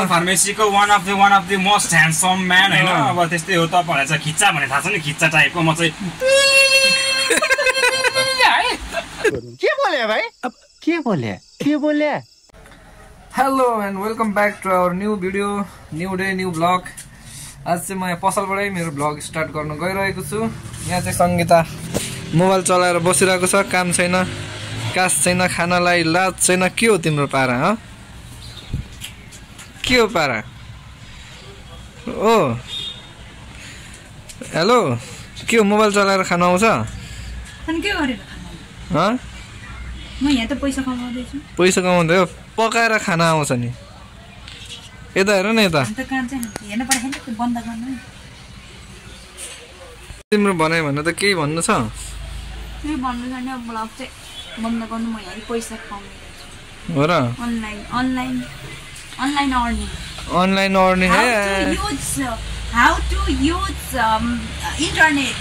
Rupal फार्मेसीको one of the one of the most handsome man होइन? अब त्यस्तै हो तपाईँहरूलाई चाहिँ खिच्चा भने थाहा छ नि खिच्चा टाइपको म चाहिँ के बोले भाइ? अब के बोले? के बोले? Hello and welcome back to our new video new day new blog आज चाहिँ म यहाँ पसलबाटै मेरो ब्लग स्टार्ट गर्न गइरहेको छु। यहाँ चाहिँ सङ्गीता मोबाइल चलाएर बसिरहेको छ काम छैन कास छैन खानालाई लाज छैन के हो तिम्रो पारा ह? के हो पारा? ओ हेलो। के हो मोबाइल चलाएर खानु आउँछ? अनि के गरेर खानु हँ? म यहाँ त पैसा कमाउँदै हो? पकाएर खाना आउँछ नि। यता हेर न यता। तिम्रो भनाइ भन्नु त केही भन्नु छ? हो र। Online online online earning online earning how है to use how to use internet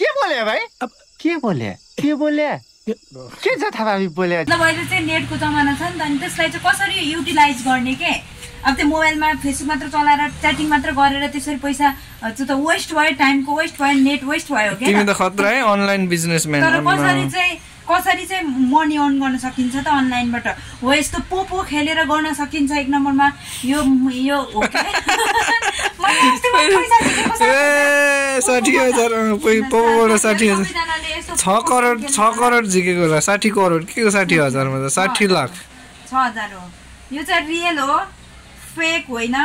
के बोले भाइ? अब के बोले? के बोले? के जथाभावी बोले? मतलब अहिले चाहिँ नेटको जमाना छ नि त अनि त्यसलाई चाहिँ कसरी युटिलाइज गर्ने के? अब त्यो मोबाइलमा फेसबुक मात्र चलाएर च्याटिङ मात्र गरेर त्यसरी पैसा त्यो त वेस्ट भयो टाइमको वेस्ट भयो नेट वेस्ट भयो क्या तिमी त खतरा है अनलाइन बिजनेसम्यान तर कसरी चाहिँ कसरी चाहिँ मनी अर्न गर्न सकिन्छ त अनलाइनबाट? हो यस्तो पोपो खेलेर गर्न सकिन्छ एक नम्बरमा। यो यो हो साठी हजार पोपोबाट साठी हजार छ करोड छ करोड झिकेको होला? साठी करोड के को साठी हजारमा त साठी लाख। छ हजार हो। यो चाहिँ रियल हो। फेक होइन।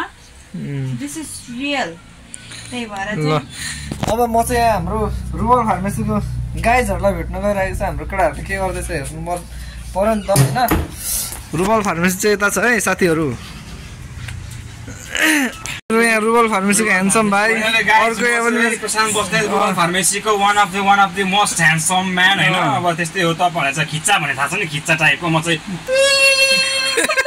दिस इज रियल त्यही भएर ल। अब म चाहिँ यहाँ हाम्रो रुरल फार्मेसीको गाइजहरूलाई भेट्न गइरहेको छ हाम्रो केटाहरूले के गर्दैछ हेर्नु मन पऱ्यो नि त होइन? रुरल फार्मेसी चाहिँ यता छ है साथीहरू। यहाँ रुरल फार्मेसीको ह्यान्डसम भाइ अर्को Rupal फार्मेसीको one of the one of the most handsome man होइन? अब त्यस्तै हो तपाईँहरूलाई चाहिँ खिच्चा भने थाहा छ नि खिच्चा टाइपको म चाहिँ।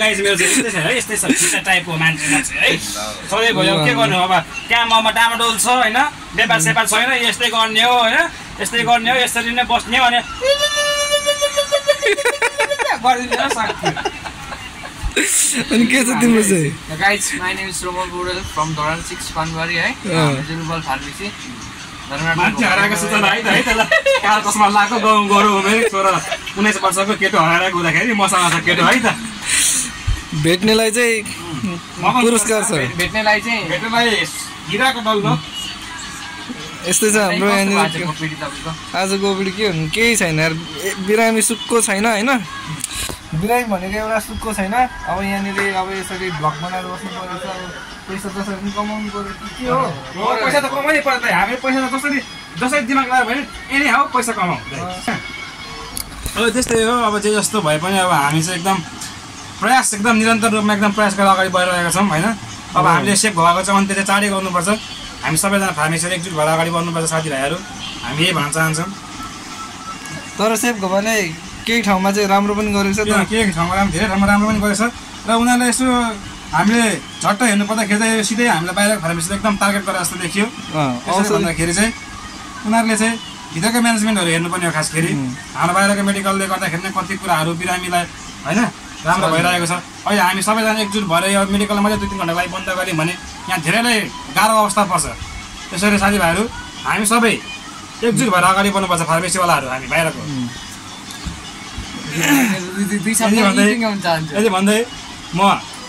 गाइस मेरो चाहिँ यस्तै छ है? यस्तै छ खिच्चा टाइपको मान्छे म चाहिँ है? सधैँभरि अब के गर्नु? अब काममा डामाडोल छ होइन? व्यापार स्यापार छैन यस्तै गर्ने हो होइन? यस्तै गर्ने हो यसरी नै बस्ने हो भने गरिदिनु सक्थ्यो। अनि के छ तिम्रो चाहिँ? Guys, my name is Roman Budel from Doran 6 Panwari, है। Renewable Pharmacy. मान्छे हराएको सूचना है त है? त्यसलाई कालो चस्मा लगाएको गाउँ गरौँ छोरा। उन्नाइस वर्षको केटो हराएको हुँदाखेरि मसँग छ केटो है त? भेट्नेलाई चाहिँ पुरस्कार छ। भेट्नेलाई चाहिँ हिराको दौलो यस्तै छ हाम्रो यहाँनिर। भएको छ पिडी तपाईँको? आज कोभिड के भन्नु केही छैन। बिरामी सुक्को छैन होइन? बिरामी भनेको एउटा सुक्को छैन। अब यहाँनिर अब यसरी भ्लग बनाएर बस्नु पऱ्यो अब पैसा जसरी पनि कमाउनु पऱ्यो कि के हो? हो, पैसा त कमाउनै पर्छ त। हामी पैसा त जसरी जसरी दिमाग लगायो भने एनी हाउ पैसा कमाउ अब त्यस्तै हो। अब जे जस्तो भए पनि अब हामी चाहिँ एकदम प्रयास एकदम निरन्तर रूपमा एकदम प्रयास गरेर अगाडि बढिरहेका छौँ होइन? अब हामीले सेप भएको छ अन्त्य चाँडै गर्नुपर्छ। हामी सबैजना फार्मेसीहरू एकजुट भएर अगाडि बढ्नुपर्छ साथीभाइहरू। हामी यही भन्न चाहन्छौँ। तर सेफ भने केही ठाउँमा चाहिँ राम्रो पनि गरेको छ त्यो त के ठाउँमा राम्रो धेरै ठाउँमा राम्रो पनि गरेछ। र उनीहरूले यसो हामीले झट्ट हेर्नु पर्दाखेरि चाहिँ सिधै हामीलाई बाहिर फार्मेसीले एकदम टार्गेट गरेर जस्तो देखियो। भन्दाखेरि चाहिँ उनीहरूले चाहिँ भित्रको म्यानेजमेन्टहरू हेर्नुपर्ने हो खास गरी। हाम्रो बाहिरको मेडिकलले गर्दाखेरि नै कति कुराहरू बिरामीलाई होइन? राम्रो भइरहेको छ। अहिले हामी सबैजना एकजुट भएर यो मेडिकललाई मात्रै दुई तिन घन्टाको लागि बन्द गऱ्यौँ भने यहाँ धेरैलाई गाह्रो अवस्था पर्छ। त्यसरी साथीभाइहरू हामी सबै एकजुट भएर अगाडि बढ्नुपर्छ फार्मेसीवालाहरू हामी बाहिरको। यति भन्दै म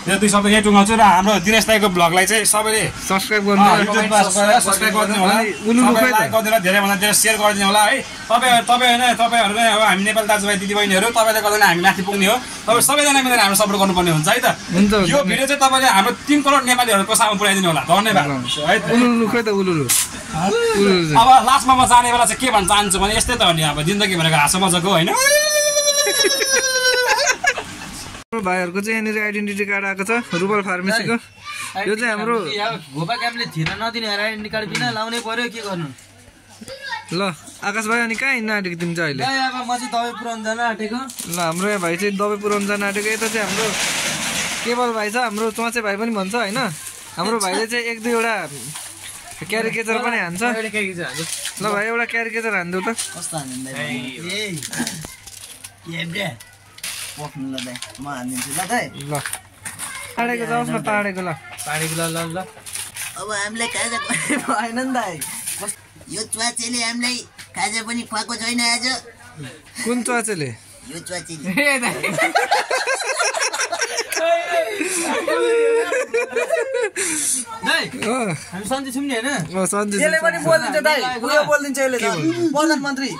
यो दुई शब्द यही टुङ्गाउँछु र हाम्रो दिनेश दाईको ब्लगलाई चाहिँ सबैले सब्सक्राइब गरिदिनु होला। धेरैभन्दा धेरै सेयर गरिदिनु होला है। तपाईँ तपाईँ होइन तपाईँहरू नै अब हामी नेपाली दाजुभाइ दिदीबहिनीहरू तपाईँले गर्दा हामी माथि पुग्ने हो। तपाईँ सबैजना मिलेर हाम्रो सपोर्ट गर्नुपर्ने हुन्छ है त। यो भिडियो चाहिँ तपाईँले हाम्रो तिन करोड नेपालीहरूको सामु पुऱ्याइदिनु होला। धन्यवाद। है। अब लास्टमा म जाने बेला चाहिँ के भन्न चाहन्छु भने यस्तै त हो नि अब। जिन्दगी भनेको हाँसो मजाको होइन? भाइहरूको चाहिँ यहाँनिर आइडेन्टिटी कार्ड आएको छ रुबल फार्मेसीको यो चाहिँ हाम्रो घोपा क्याम्पले थिएन नदिने आइडेन्टी कार्ड बिना लाउनै पर्यो के गर्नु ल आकाश भाइ अनि कहाँ हिँड्न आँटेको तिमी चाहिँ अहिले म चाहिँ दबाई पुऱ्याउनु जान आँटेको ल हाम्रो यहाँ भाइ चाहिँ दबाई पुऱ्याउनु जान आँटेको यता चाहिँ हाम्रो केवल भाइ छ हाम्रो चुवाचे भाइ पनि भन्छ होइन हाम्रो भाइले चाहिँ एक दुईवटा क्यारिकेचर पनि हान्छ ल भाइ एउटा क्यारिकेचर हानिदेऊ त पक्नु ल दाइ म हानिदिन्छु ल दाइ। ल। पाडेको जाओस् न पाडेको ल। पाडेको ल। ल ल अब हामीलाई खाजा भएन नि दाइ। यो च्वाचेले हामीलाई खाजा पनि खुवाएको छैन आज। कुन च्वाचेले? यो च्वाचेले। प्रधानमन्त्री।